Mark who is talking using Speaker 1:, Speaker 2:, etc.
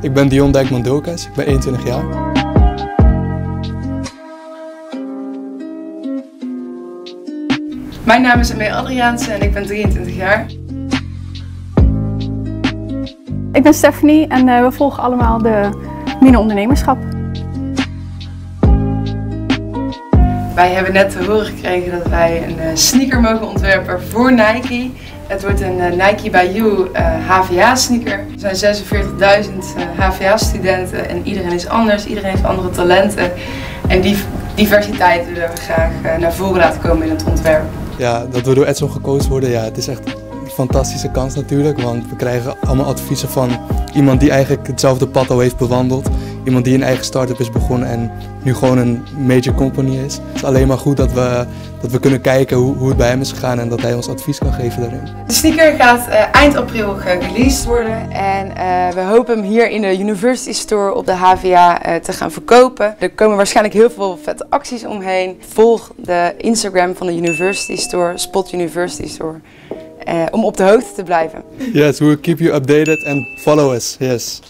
Speaker 1: Ik ben Dion Dijkman Dokas, ik ben 21 jaar.
Speaker 2: Mijn naam is Amee Adriaanse en ik ben 23 jaar.
Speaker 3: Ik ben Stephanie en uh, we volgen allemaal de Mine Ondernemerschap.
Speaker 2: Wij hebben net te horen gekregen dat wij een uh, sneaker mogen ontwerpen voor Nike. Het wordt een uh, Nike by You HVA sneaker. Er zijn 46.000 HVA-studenten en iedereen is anders, iedereen heeft andere talenten. En die diversiteit willen we graag naar voren laten komen in het ontwerp.
Speaker 1: Ja, dat we door Edson gekozen worden, ja, het is echt een fantastische kans natuurlijk. Want we krijgen allemaal adviezen van iemand die eigenlijk hetzelfde pad al heeft bewandeld. Iemand die een eigen start-up is begonnen en nu gewoon een major company is. Het is alleen maar goed dat we, dat we kunnen kijken hoe, hoe het bij hem is gegaan en dat hij ons advies kan geven daarin.
Speaker 2: De sneaker gaat uh, eind april gereleased worden en uh, we hopen hem hier in de University Store op de HVA uh, te gaan verkopen. Er komen waarschijnlijk heel veel vette acties omheen. Volg de Instagram van de University Store, Spot University Store. Uh, om op de hoogte te blijven.
Speaker 1: Yes, we will keep you updated and follow us. Yes.